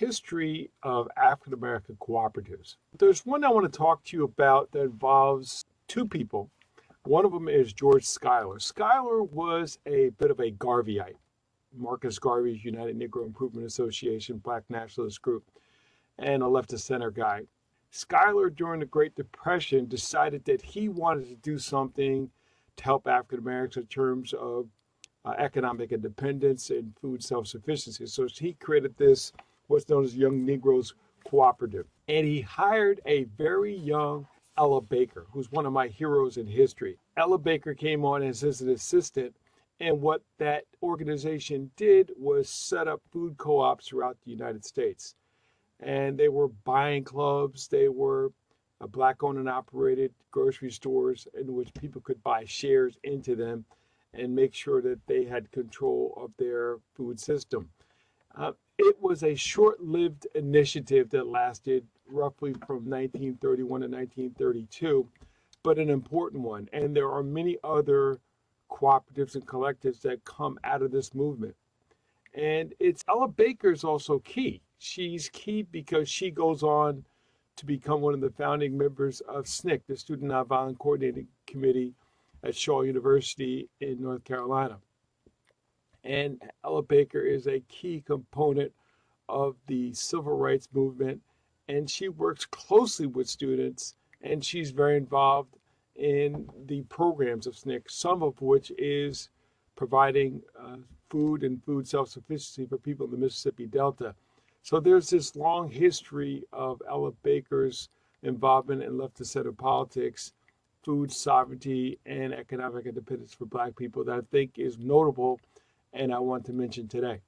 history of African American cooperatives. There's one I want to talk to you about that involves two people. One of them is George Schuyler. Schuyler was a bit of a Garveyite. Marcus Garvey's United Negro Improvement Association, black nationalist group, and a left of center guy. Schuyler, during the Great Depression, decided that he wanted to do something to help African Americans in terms of uh, economic independence and food self sufficiency. So he created this, what's known as Young Negroes Cooperative. And he hired a very young Ella Baker, who's one of my heroes in history. Ella Baker came on as his assistant. And what that organization did was set up food co ops throughout the United States. And they were buying clubs, they were black owned and operated grocery stores in which people could buy shares into them and make sure that they had control of their food system. Uh, it was a short lived initiative that lasted roughly from 1931 to 1932, but an important one. And there are many other cooperatives and collectives that come out of this movement. And it's Ella Baker is also key. She's key because she goes on to become one of the founding members of SNCC, the Student Nonviolent Coordinating Committee at Shaw University in North Carolina. And Ella Baker is a key component of the civil rights movement, and she works closely with students, and she's very involved in the programs of SNCC, some of which is providing uh, food and food self sufficiency for people in the Mississippi Delta. So there's this long history of Ella Baker's involvement in left of center politics food sovereignty and economic independence for Black people that I think is notable and I want to mention today.